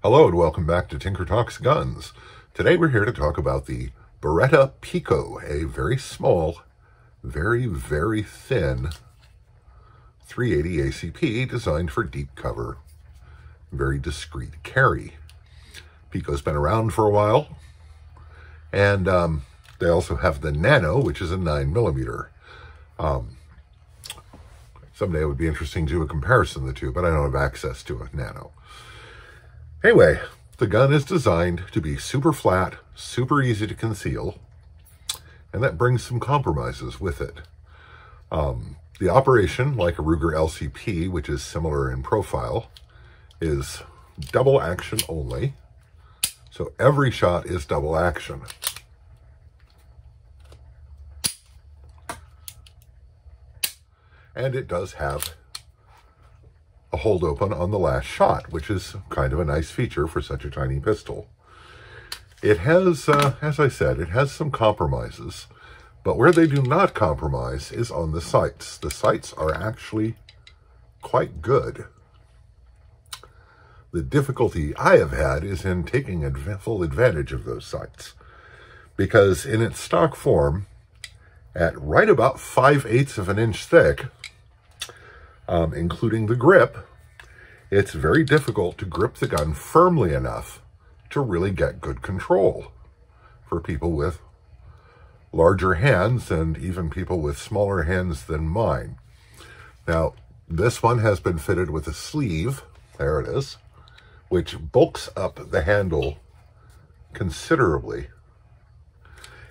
Hello and welcome back to Tinker Talks Guns. Today we're here to talk about the Beretta Pico, a very small, very, very thin 380 ACP designed for deep cover, very discreet carry. Pico's been around for a while, and um, they also have the Nano, which is a 9 millimeter. Um, someday it would be interesting to do a comparison of the two, but I don't have access to a Nano. Anyway, the gun is designed to be super flat, super easy to conceal, and that brings some compromises with it. Um, the operation, like a Ruger LCP, which is similar in profile, is double action only. So every shot is double action. And it does have hold open on the last shot, which is kind of a nice feature for such a tiny pistol. It has, uh, as I said, it has some compromises, but where they do not compromise is on the sights. The sights are actually quite good. The difficulty I have had is in taking adv full advantage of those sights, because in its stock form, at right about 5 eighths of an inch thick, um, including the grip, it's very difficult to grip the gun firmly enough to really get good control for people with larger hands and even people with smaller hands than mine. Now, this one has been fitted with a sleeve, there it is, which bulks up the handle considerably,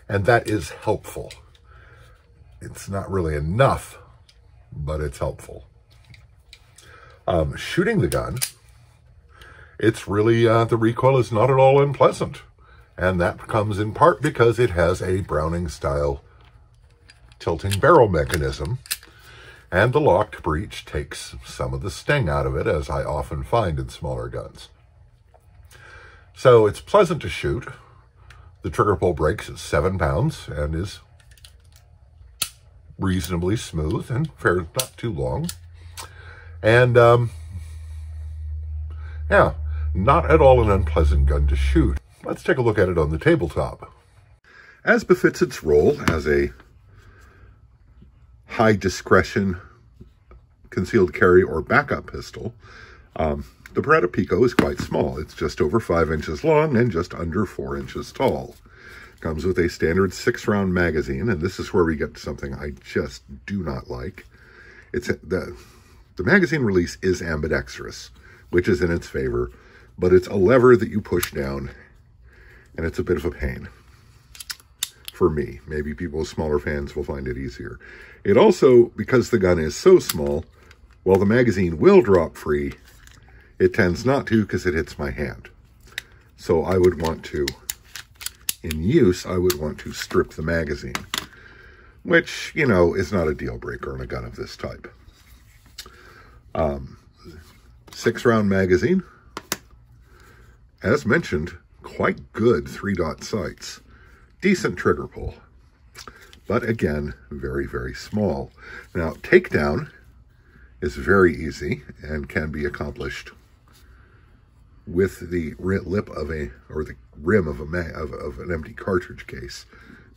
and that is helpful. It's not really enough, but it's helpful. Um, shooting the gun, it's really, uh, the recoil is not at all unpleasant. And that comes in part because it has a Browning style tilting barrel mechanism. And the locked breech takes some of the sting out of it, as I often find in smaller guns. So it's pleasant to shoot. The trigger pull breaks at seven pounds and is reasonably smooth and fair, not too long. And, um, yeah, not at all an unpleasant gun to shoot. Let's take a look at it on the tabletop. As befits its role as a high discretion concealed carry or backup pistol, um, the Beretta Pico is quite small. It's just over five inches long and just under four inches tall. Comes with a standard six round magazine, and this is where we get to something I just do not like. It's the the magazine release is ambidextrous, which is in its favor, but it's a lever that you push down, and it's a bit of a pain for me. Maybe people with smaller fans will find it easier. It also, because the gun is so small, while the magazine will drop free, it tends not to because it hits my hand. So I would want to, in use, I would want to strip the magazine, which, you know, is not a deal breaker on a gun of this type. Um, six round magazine. As mentioned, quite good three dot sights. Decent trigger pull. But again, very, very small. Now, takedown is very easy and can be accomplished with the lip of a, or the rim of, a of, of an empty cartridge case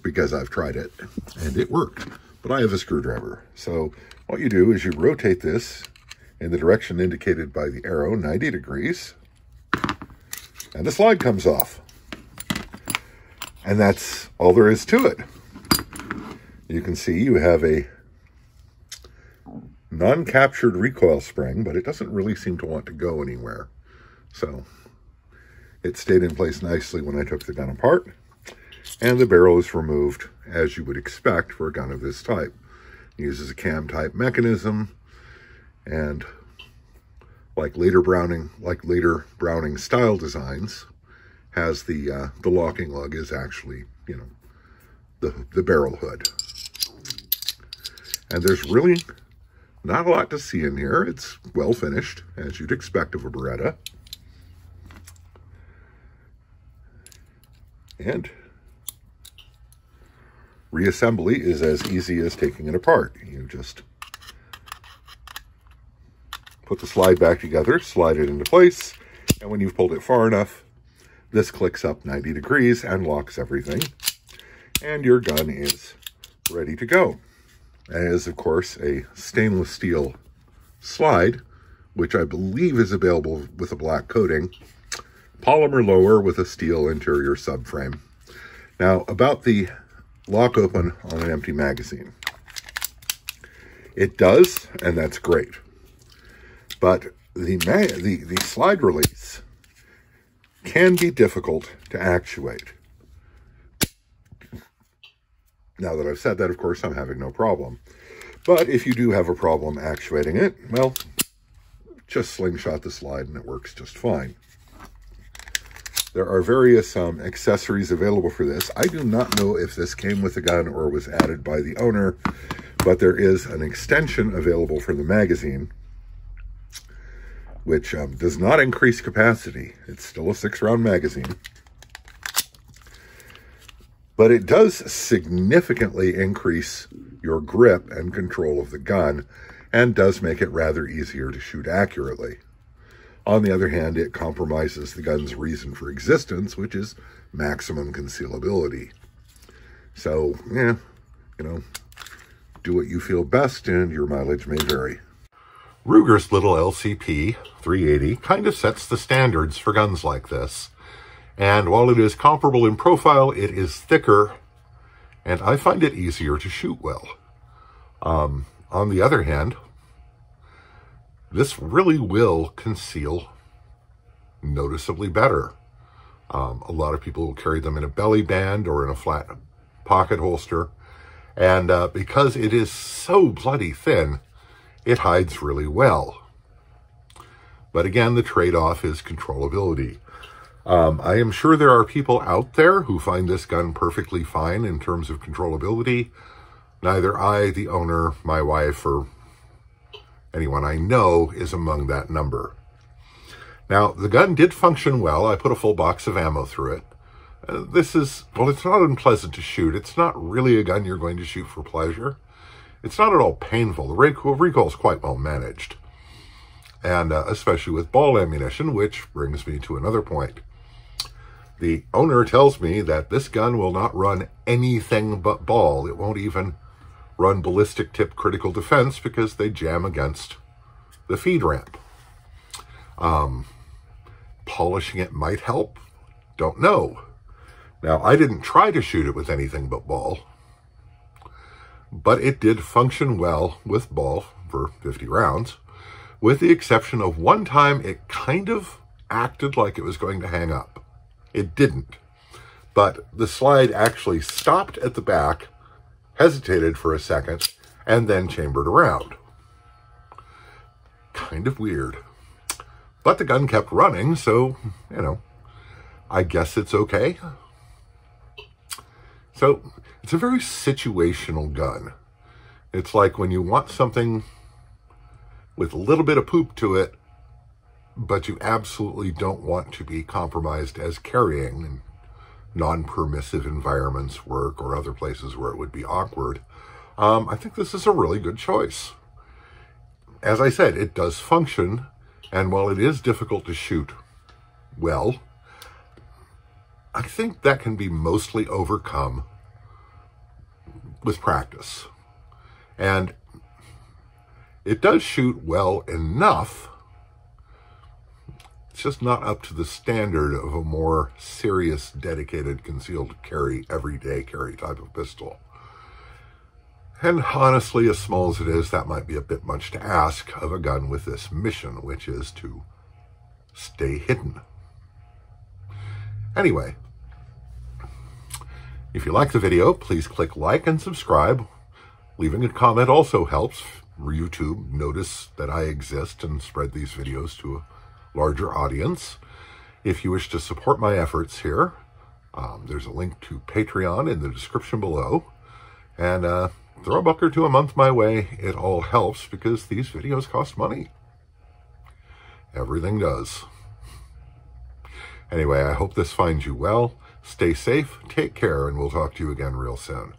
because I've tried it and it worked. But I have a screwdriver. So what you do is you rotate this in the direction indicated by the arrow, 90 degrees, and the slide comes off. And that's all there is to it. You can see you have a non-captured recoil spring, but it doesn't really seem to want to go anywhere. So it stayed in place nicely when I took the gun apart, and the barrel is removed as you would expect for a gun of this type. It uses a cam type mechanism, and like later Browning, like later Browning style designs, has the uh, the locking lug is actually you know the the barrel hood, and there's really not a lot to see in here. It's well finished as you'd expect of a Beretta, and reassembly is as easy as taking it apart. You just Put the slide back together, slide it into place, And when you've pulled it far enough, this clicks up 90 degrees and locks everything. And your gun is ready to go. As of course, a stainless steel slide, which I believe is available with a black coating, polymer lower with a steel interior subframe. Now, about the lock open on an empty magazine. It does, and that's great. But the, the, the slide release can be difficult to actuate. Now that I've said that, of course, I'm having no problem. But if you do have a problem actuating it, well, just slingshot the slide and it works just fine. There are various um, accessories available for this. I do not know if this came with the gun or was added by the owner, but there is an extension available for the magazine, which um, does not increase capacity. It's still a six-round magazine. But it does significantly increase your grip and control of the gun and does make it rather easier to shoot accurately. On the other hand, it compromises the gun's reason for existence, which is maximum concealability. So, yeah, you know, do what you feel best and your mileage may vary. Ruger's little LCP 380 kind of sets the standards for guns like this. And while it is comparable in profile, it is thicker, and I find it easier to shoot well. Um, on the other hand, this really will conceal noticeably better. Um, a lot of people will carry them in a belly band or in a flat pocket holster. And uh, because it is so bloody thin, it hides really well. But again, the trade-off is controllability. Um, I am sure there are people out there who find this gun perfectly fine in terms of controllability. Neither I, the owner, my wife, or anyone I know is among that number. Now, the gun did function well. I put a full box of ammo through it. Uh, this is, well, it's not unpleasant to shoot. It's not really a gun you're going to shoot for pleasure. It's not at all painful. The recoil, is quite well managed. And uh, especially with ball ammunition, which brings me to another point. The owner tells me that this gun will not run anything but ball. It won't even run ballistic tip critical defense because they jam against the feed ramp. Um, polishing it might help. Don't know. Now, I didn't try to shoot it with anything but ball, but it did function well with ball for 50 rounds, with the exception of one time it kind of acted like it was going to hang up. It didn't. But the slide actually stopped at the back hesitated for a second, and then chambered around. Kind of weird. But the gun kept running, so, you know, I guess it's okay. So, it's a very situational gun. It's like when you want something with a little bit of poop to it, but you absolutely don't want to be compromised as carrying in non-permissive environments work or other places where it would be awkward, um, I think this is a really good choice. As I said, it does function, and while it is difficult to shoot well, I think that can be mostly overcome with practice. And it does shoot well enough it's just not up to the standard of a more serious, dedicated, concealed carry, everyday carry type of pistol. And honestly, as small as it is, that might be a bit much to ask of a gun with this mission, which is to stay hidden. Anyway, if you like the video, please click like and subscribe. Leaving a comment also helps YouTube notice that I exist and spread these videos to a larger audience. If you wish to support my efforts here, um, there's a link to Patreon in the description below. And uh, throw a buck or two a month my way. It all helps because these videos cost money. Everything does. Anyway, I hope this finds you well. Stay safe, take care, and we'll talk to you again real soon.